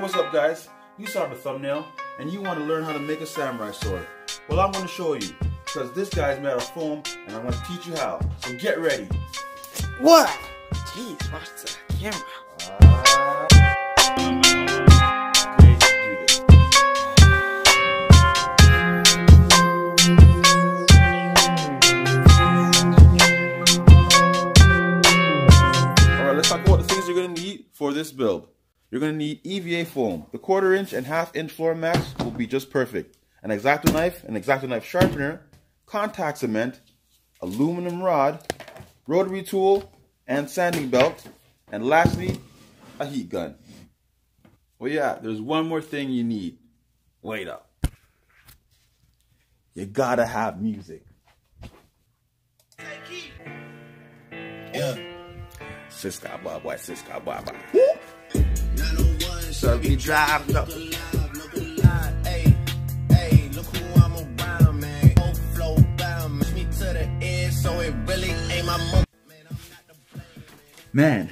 what's up guys? You saw the thumbnail and you want to learn how to make a samurai sword. Well, I'm going to show you because this guy's made out of foam and I'm going to teach you how. So get ready. What? Jeez, watch the camera. Uh, great to do this. Alright, let's talk about the things you're going to need for this build. You're going to need EVA foam. The quarter inch and half inch floor mats will be just perfect. An X-Acto knife, an X-Acto knife sharpener, contact cement, aluminum rod, rotary tool, and sanding belt, and lastly, a heat gun. Well, yeah, there's one more thing you need. Wait up. You gotta have music. Yeah. Siska boy, Siska boy, boy. So we drive up. Man,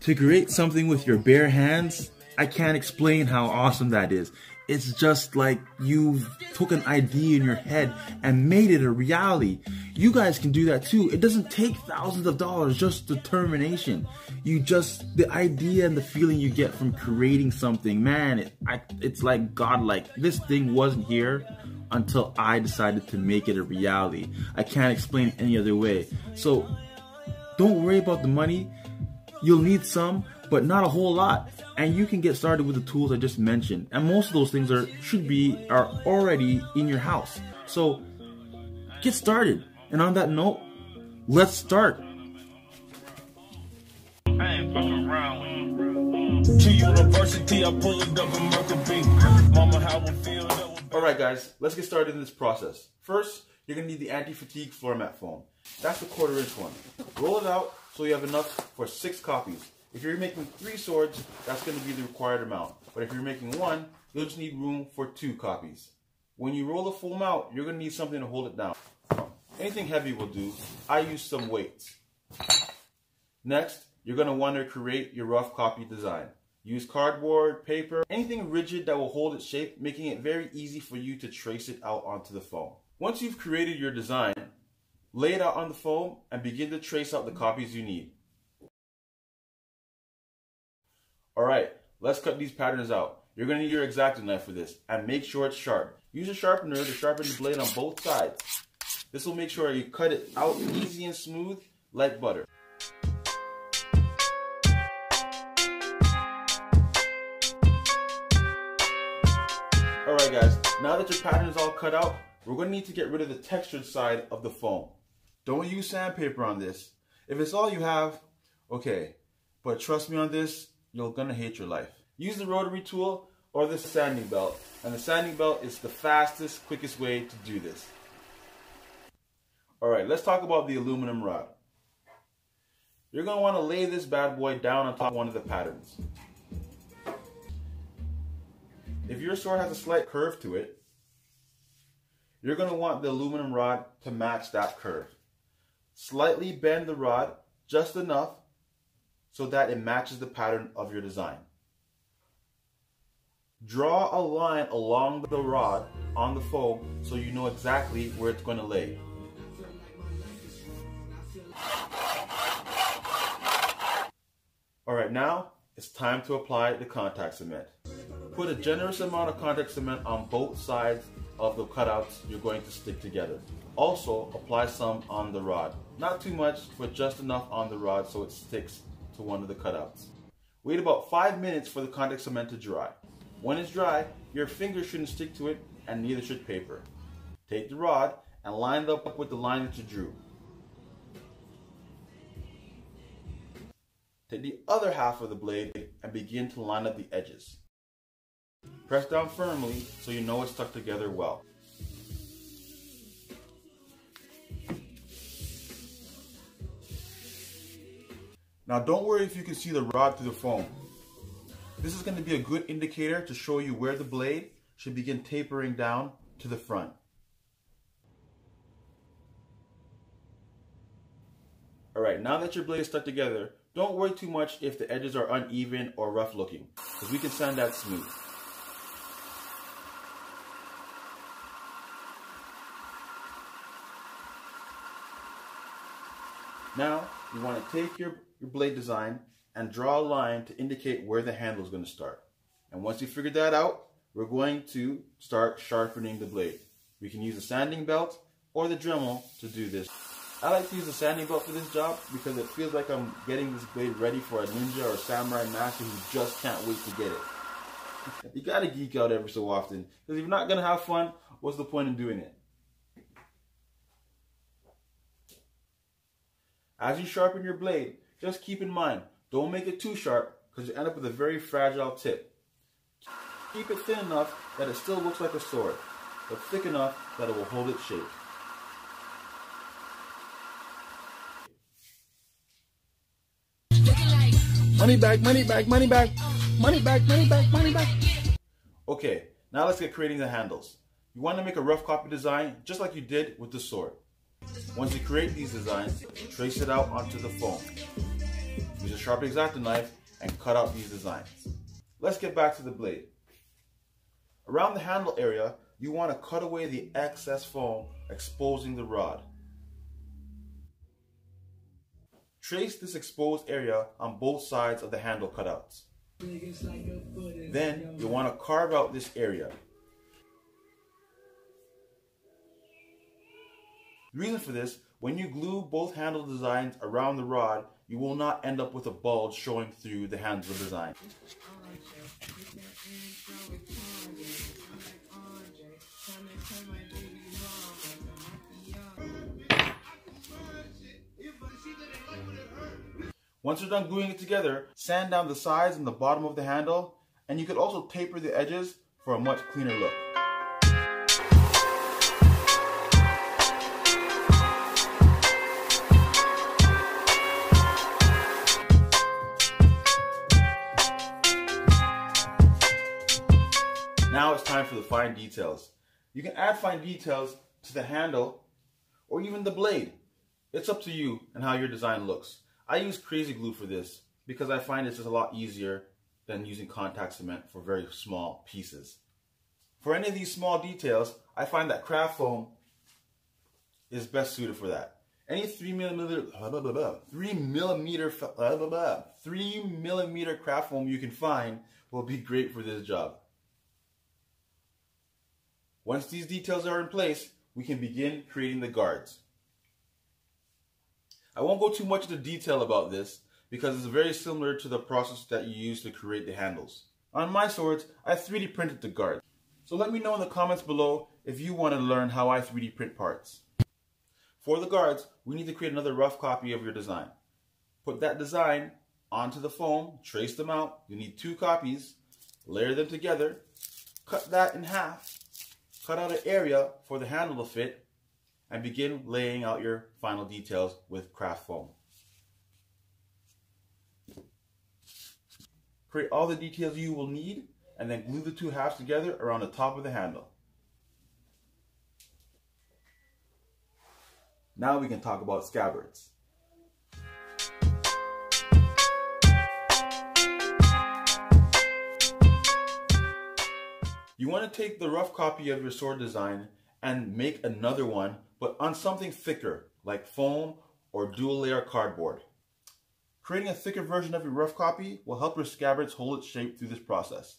to create something with your bare hands, I can't explain how awesome that is. It's just like you took an idea in your head and made it a reality. You guys can do that too. It doesn't take thousands of dollars, just determination. You just, the idea and the feeling you get from creating something, man, it, I, it's like godlike. This thing wasn't here until I decided to make it a reality. I can't explain it any other way. So don't worry about the money. You'll need some, but not a whole lot. And you can get started with the tools I just mentioned. And most of those things are should be are already in your house. So get started. And on that note, let's start. I ain't fucking around with you. To university, I pulled up a Mercury. Mama, how I feel. All right, guys, let's get started in this process. First, you're gonna need the anti-fatigue floor mat foam. That's the quarter inch one. Roll it out so you have enough for six copies. If you're making three swords, that's gonna be the required amount. But if you're making one, you'll just need room for two copies. When you roll the foam out, you're gonna need something to hold it down. Anything heavy will do. I use some weights. Next, you're gonna want to create your rough copy design. Use cardboard, paper, anything rigid that will hold its shape, making it very easy for you to trace it out onto the foam. Once you've created your design, lay it out on the foam and begin to trace out the copies you need. Alright, let's cut these patterns out. You're going to need your X-Acto knife for this and make sure it's sharp. Use a sharpener to sharpen the blade on both sides. This will make sure you cut it out easy and smooth like butter. Alright guys, now that your pattern is all cut out, we're going to need to get rid of the textured side of the foam. Don't use sandpaper on this. If it's all you have, okay. But trust me on this, you're going to hate your life. Use the rotary tool or the sanding belt. And the sanding belt is the fastest, quickest way to do this. Alright, let's talk about the aluminum rod. You're going to want to lay this bad boy down on top of one of the patterns. If your sword has a slight curve to it, you're going to want the aluminum rod to match that curve. Slightly bend the rod just enough so that it matches the pattern of your design. Draw a line along the rod on the foam so you know exactly where it's going to lay. Alright, now it's time to apply the contact cement. Put a generous amount of contact cement on both sides of the cutouts you're going to stick together. Also, apply some on the rod. Not too much, but just enough on the rod so it sticks to one of the cutouts. Wait about 5 minutes for the contact cement to dry. When it's dry, your fingers shouldn't stick to it and neither should paper. Take the rod and line it up with the line that you drew. Take the other half of the blade and begin to line up the edges. Press down firmly so you know it's stuck together well. Now don't worry if you can see the rod through the foam. This is going to be a good indicator to show you where the blade should begin tapering down to the front. Alright, now that your blade is stuck together, Don't worry too much if the edges are uneven or rough looking, because we can sand that smooth. Now, you want to take your, your blade design and draw a line to indicate where the handle is going to start. And once you figure that out, we're going to start sharpening the blade. We can use a sanding belt or the Dremel to do this. I like to use a sanding belt for this job because it feels like I'm getting this blade ready for a ninja or samurai master who just can't wait to get it. you gotta geek out every so often because if you're not gonna have fun, what's the point in doing it? As you sharpen your blade, just keep in mind, don't make it too sharp because you end up with a very fragile tip. Keep it thin enough that it still looks like a sword, but thick enough that it will hold its shape. Money back, money back, money back, money back, money back, money back. Okay, now let's get creating the handles. You want to make a rough copy design just like you did with the sword. Once you create these designs, trace it out onto the foam. Use a sharp X-Acto knife and cut out these designs. Let's get back to the blade. Around the handle area, you want to cut away the excess foam, exposing the rod. Trace this exposed area on both sides of the handle cutouts. Then you want to carve out this area. The reason for this, when you glue both handle designs around the rod, you will not end up with a bulge showing through the handle design. Once you're done gluing it together, sand down the sides and the bottom of the handle, and you could also taper the edges for a much cleaner look. Now it's time for the fine details. You can add fine details to the handle or even the blade. It's up to you and how your design looks. I use crazy glue for this because I find it's just a lot easier than using contact cement for very small pieces. For any of these small details, I find that craft foam is best suited for that. Any three millimeter, three millimeter, three millimeter craft foam you can find will be great for this job. Once these details are in place, we can begin creating the guards. I won't go too much into detail about this because it's very similar to the process that you use to create the handles. On my swords, I 3D printed the guards. So let me know in the comments below if you want to learn how I 3D print parts. For the guards, we need to create another rough copy of your design. Put that design onto the foam, trace them out. You need two copies, layer them together, cut that in half, cut out an area for the handle to fit, and begin laying out your final details with craft foam. Create all the details you will need and then glue the two halves together around the top of the handle. Now we can talk about scabbards. You want to take the rough copy of your sword design and make another one, but on something thicker, like foam or dual layer cardboard. Creating a thicker version of your rough copy will help your scabbards hold its shape through this process.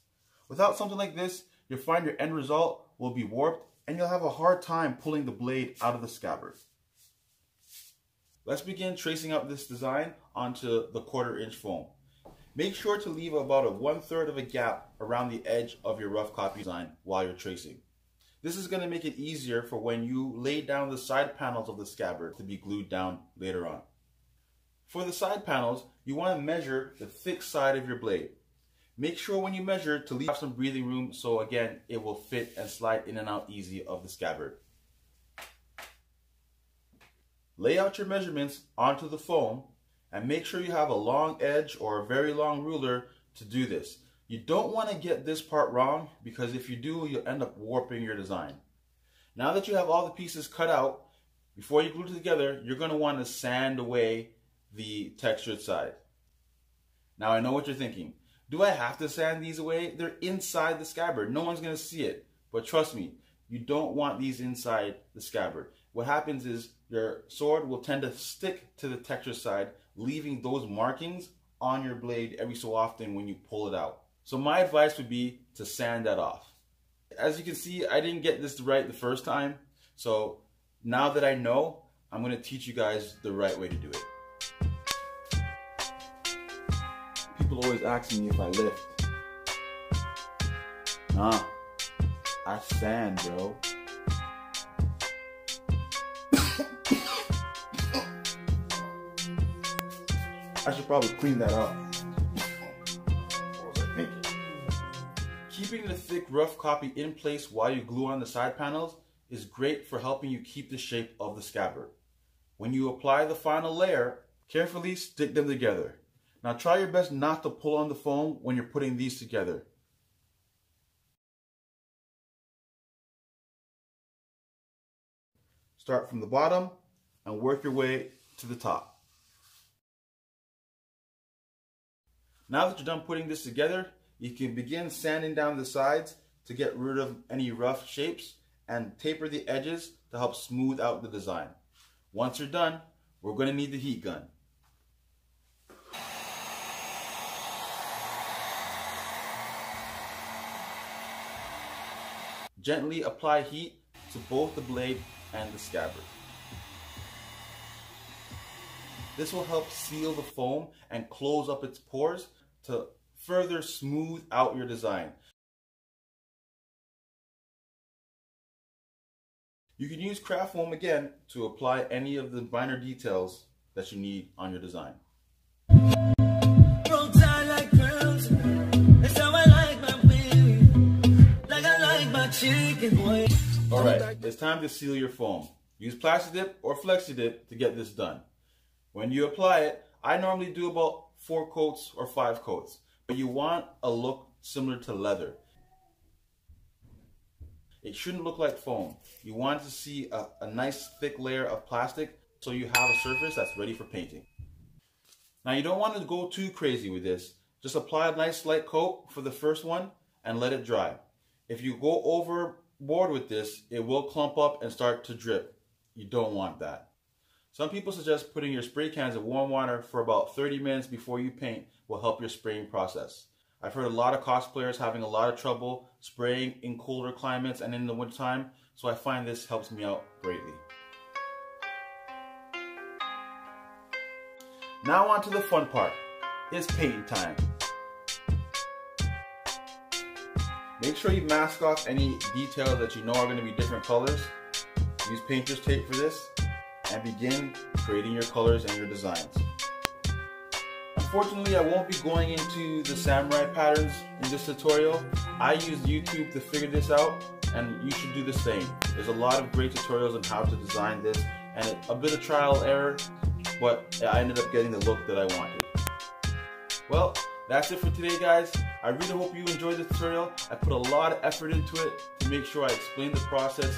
Without something like this, you'll find your end result will be warped and you'll have a hard time pulling the blade out of the scabbard. Let's begin tracing out this design onto the quarter inch foam. Make sure to leave about a one third of a gap around the edge of your rough copy design while you're tracing. This is going to make it easier for when you lay down the side panels of the scabbard to be glued down later on. For the side panels, you want to measure the thick side of your blade. Make sure when you measure to leave some breathing room so again it will fit and slide in and out easy of the scabbard. Lay out your measurements onto the foam and make sure you have a long edge or a very long ruler to do this. You don't want to get this part wrong because if you do, you'll end up warping your design. Now that you have all the pieces cut out, before you glue it together, you're going to want to sand away the textured side. Now I know what you're thinking. Do I have to sand these away? They're inside the scabbard. No one's gonna see it. But trust me, you don't want these inside the scabbard. What happens is your sword will tend to stick to the textured side, leaving those markings on your blade every so often when you pull it out. So my advice would be to sand that off. As you can see, I didn't get this right the first time. So now that I know, I'm gonna teach you guys the right way to do it. People always ask me if I lift. Nah, I sand, bro. I should probably clean that up. Keeping the thick rough copy in place while you glue on the side panels is great for helping you keep the shape of the scabbard. When you apply the final layer, carefully stick them together. Now try your best not to pull on the foam when you're putting these together. Start from the bottom and work your way to the top. Now that you're done putting this together, you can begin sanding down the sides to get rid of any rough shapes and taper the edges to help smooth out the design. Once you're done, we're going to need the heat gun. Gently apply heat to both the blade and the scabbard. This will help seal the foam and close up its pores to further smooth out your design. You can use craft foam again to apply any of the minor details that you need on your design. Roll tide like pearls. That's how I like my baby. Like I like my chicken, boy. Alright, it's time to seal your foam. Use Plastidip or Flexidip to get this done. When you apply it, I normally do about four coats or five coats, you want a look similar to leather. It shouldn't look like foam. You want to see a, a nice thick layer of plastic so you have a surface that's ready for painting. Now you don't want to go too crazy with this. Just apply a nice light coat for the first one and let it dry. If you go overboard with this, it will clump up and start to drip. You don't want that. Some people suggest putting your spray cans in warm water for about 30 minutes before you paint will help your spraying process. I've heard a lot of cosplayers having a lot of trouble spraying in colder climates and in the wintertime, so I find this helps me out greatly. Now on to the fun part. It's painting time. Make sure you mask off any details that you know are going to be different colors. Use painter's tape for this and begin creating your colors and your designs. Unfortunately, I won't be going into the samurai patterns in this tutorial. I used YouTube to figure this out and you should do the same. There's a lot of great tutorials on how to design this and a bit of trial and error, but I ended up getting the look that I wanted. Well, that's it for today guys. I really hope you enjoyed this tutorial. I put a lot of effort into it to make sure I explain the process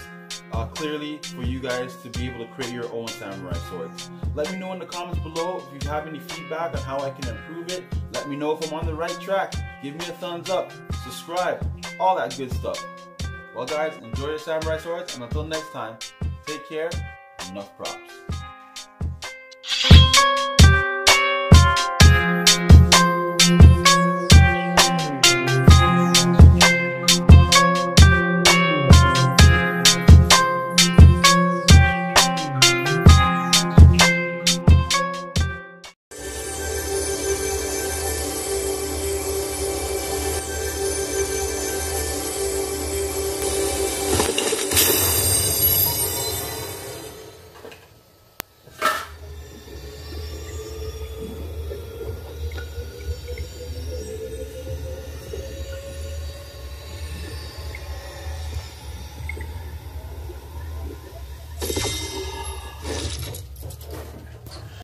uh, clearly for you guys to be able to create your own samurai swords. Let me know in the comments below if you have any feedback on how I can improve it. Let me know if I'm on the right track. Give me a thumbs up, subscribe, all that good stuff. Well guys, enjoy your samurai swords and until next time, take care, enough props.